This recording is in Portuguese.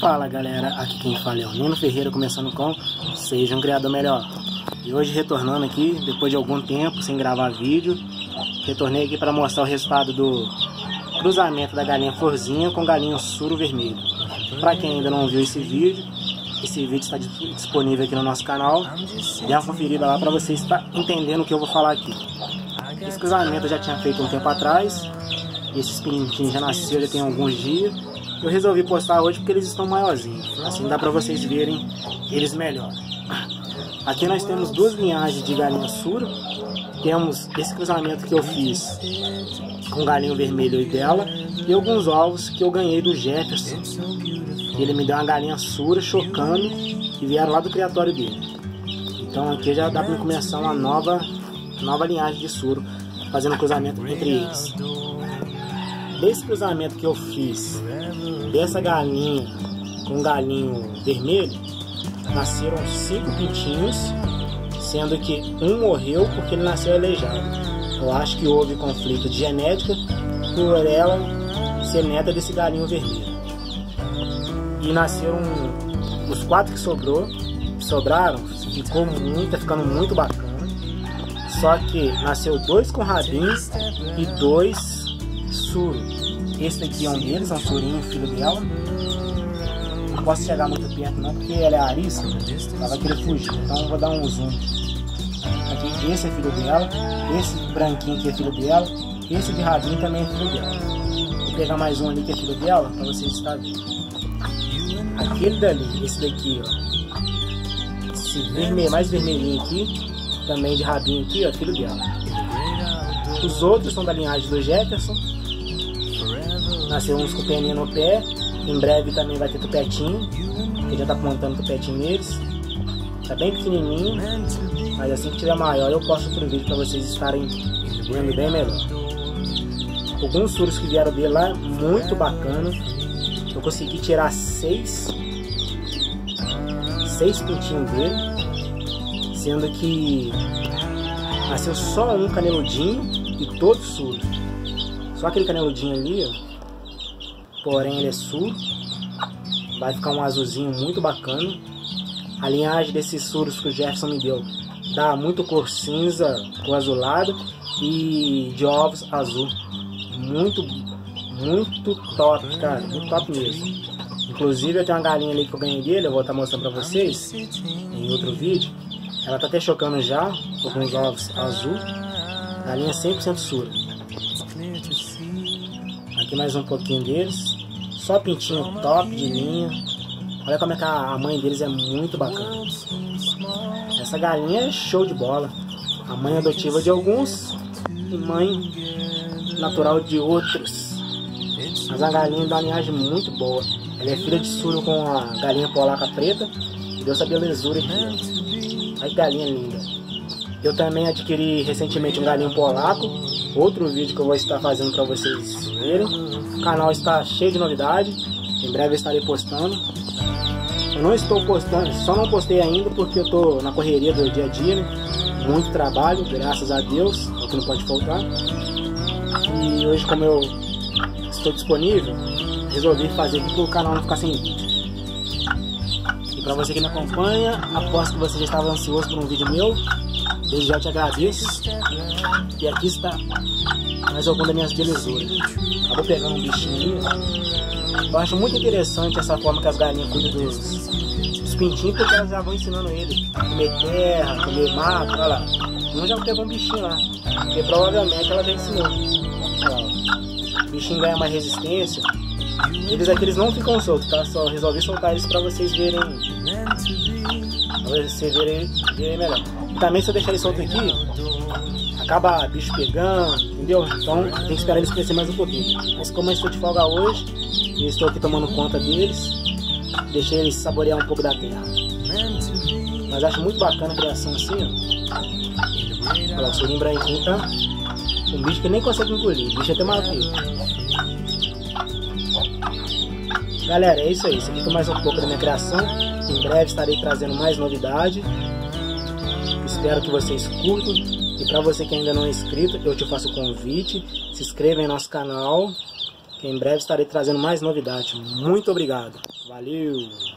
Fala galera, aqui quem fala é o Nino Ferreira, começando com Seja um Criador Melhor. E hoje retornando aqui, depois de algum tempo sem gravar vídeo, retornei aqui para mostrar o resultado do cruzamento da galinha florzinha com galinha suro vermelho. Para quem ainda não viu esse vídeo, esse vídeo está disponível aqui no nosso canal. Dê uma conferida lá para você estar entendendo o que eu vou falar aqui. Esse cruzamento eu já tinha feito um tempo atrás, esses pintinhos já nasceram já tem alguns dias. Eu resolvi postar hoje porque eles estão maiorzinhos. Assim dá para vocês verem eles melhor. Aqui nós temos duas linhagens de galinha sura. Temos esse cruzamento que eu fiz com galinho vermelho e dela. E alguns ovos que eu ganhei do Jefferson. Ele me deu uma galinha sura, chocando, que vieram lá do criatório dele. Então aqui já dá para começar uma nova, nova linhagem de suro, fazendo cruzamento entre eles. Desse cruzamento que eu fiz dessa galinha com galinho vermelho, nasceram cinco pintinhos, sendo que um morreu porque ele nasceu aleijado. Eu acho que houve conflito de genética por ela ser neta desse galinho vermelho. E nasceram os quatro que sobrou, sobraram, ficou muito, tá ficando muito bacana. Só que nasceu dois com rabinho e dois suros. Esse daqui é um deles, é um surinho, filho dela. Não posso chegar muito perto não, porque ela é arisca, ela vai querer fugir. Então eu vou dar um zoom. Aqui, esse é filho dela, esse branquinho aqui é filho dela, esse de rabinho também é filho dela. Vou pegar mais um ali que é filho dela, para vocês estarem vendo. Aquele dali, esse daqui, ó. Esse vermelho, mais vermelhinho aqui, também de rabinho aqui, ó, filho dela. Os outros são da linhagem do Jefferson, Nasceu uns com peninha no pé. Em breve também vai ter tupetinho. Que já tá montando tupetinho neles. Tá bem pequenininho. Mas assim que tiver maior eu posto outro vídeo para vocês estarem vendo bem melhor. Alguns suros que vieram dele lá, muito bacana. Eu consegui tirar seis. Seis pintinhos dele. Sendo que nasceu só um caneludinho e todos suros. Só aquele caneludinho ali, ó, porém ele é sul. Vai ficar um azulzinho muito bacana. A linhagem desses suros que o Jefferson me deu dá muito cor cinza com azulado e de ovos azul. Muito, muito top, cara. Muito top mesmo. Inclusive eu tenho uma galinha ali que eu ganhei dele, eu vou estar mostrando pra vocês em outro vídeo. Ela tá até chocando já, com os ovos azul. Galinha 100% sura. Aqui mais um pouquinho deles. Só pintinho top de linha. Olha como é que a mãe deles é muito bacana. Essa galinha é show de bola. A mãe adotiva de alguns e mãe natural de outros. Mas a galinha da linhagem muito boa. Ela é filha de suro com a galinha polaca preta. E deu essa belezura aqui. Olha que galinha linda. Eu também adquiri recentemente um galinho polaco. Outro vídeo que eu vou estar fazendo para vocês verem. O canal está cheio de novidade. Em breve eu estarei postando. Eu não estou postando, só não postei ainda porque eu estou na correria do dia a dia, né? Muito trabalho, graças a Deus, é o que não pode faltar. E hoje como eu estou disponível, resolvi fazer para o canal não ficar sem vídeo. E para você que me acompanha, aposto que você já estava ansioso por um vídeo meu. Desde já te agradeço. E aqui está mais alguma das minhas belezuras. Acabou pegando um bichinho ali. Eu acho muito interessante essa forma que as galinhas cuidam dos, dos pintinhos, porque elas já vão ensinando ele comer terra, comer mato, olha lá. Um já pegou um bichinho lá, porque provavelmente ela já ensinou. Olha lá, o bichinho ganha mais resistência. Eles aqui eles não ficam soltos, tá? Só resolvi soltar eles pra vocês verem. Vocês verem, verem melhor. Também se eu deixar eles soltos aqui, acaba bicho pegando, entendeu? Então tem que esperar eles crescer mais um pouquinho. Mas como eu estou de folga hoje, e estou aqui tomando conta deles, deixei eles saborear um pouco da terra. Mas acho muito bacana a criação assim, ó. Olha lá, o surinho branquinho tá um bicho que nem consegue engolir, o bicho é até ele. Galera, é isso aí. Isso aqui foi mais um pouco da minha criação. Em breve estarei trazendo mais novidade. Espero que vocês curtam. E para você que ainda não é inscrito, eu te faço o convite. Se inscreva em nosso canal. que em breve estarei trazendo mais novidades. Muito obrigado. Valeu!